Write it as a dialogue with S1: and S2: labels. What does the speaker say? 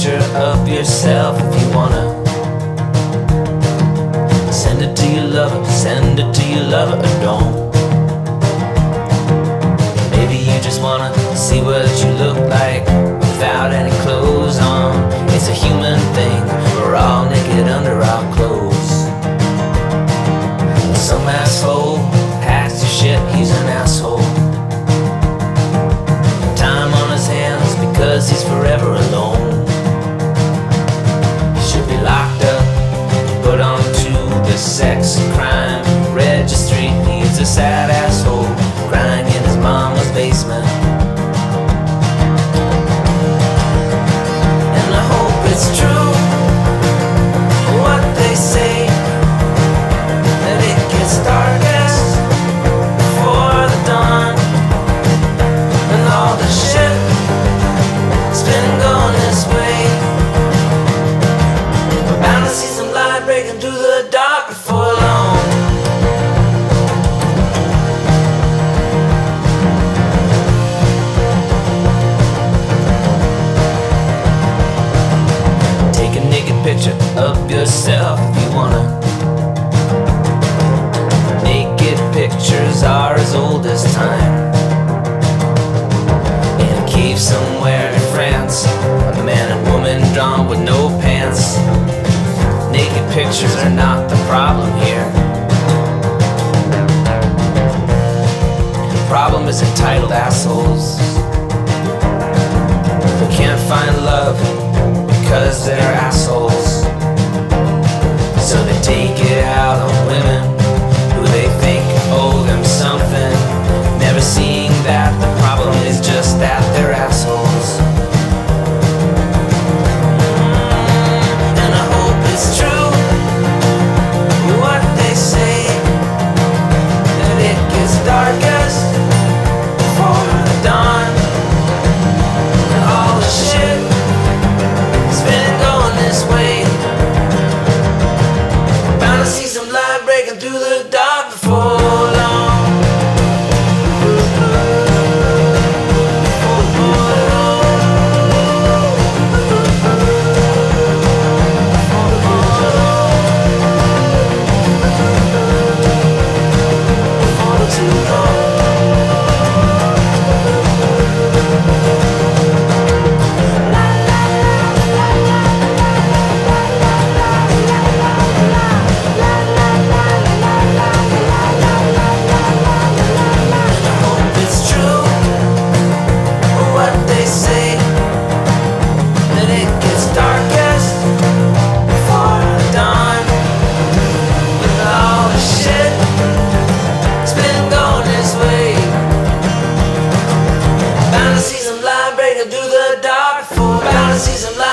S1: picture of yourself if you wanna. Send it to your lover, send it to your lover, or don't. Maybe you just wanna. breaking through the dark. on with no pants. Naked pictures are not the problem here. The problem is entitled assholes who can't find love because they're assholes. season
S2: life.